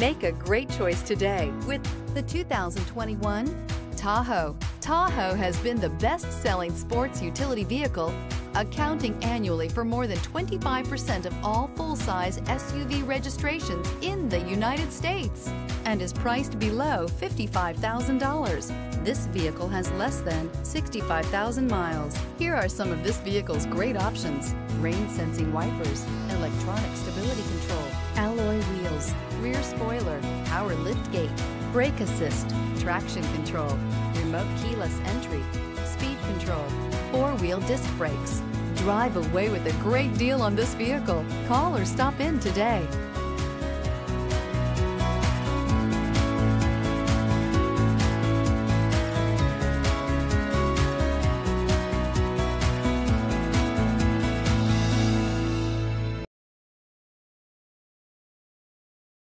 Make a great choice today with the 2021 Tahoe. Tahoe has been the best-selling sports utility vehicle, accounting annually for more than 25% of all full-size SUV registrations in the United States and is priced below $55,000. This vehicle has less than 65,000 miles. Here are some of this vehicle's great options. Rain sensing wipers, electronic stability control, spoiler, power lift gate, brake assist, traction control, remote keyless entry, speed control, four-wheel disc brakes. Drive away with a great deal on this vehicle. Call or stop in today.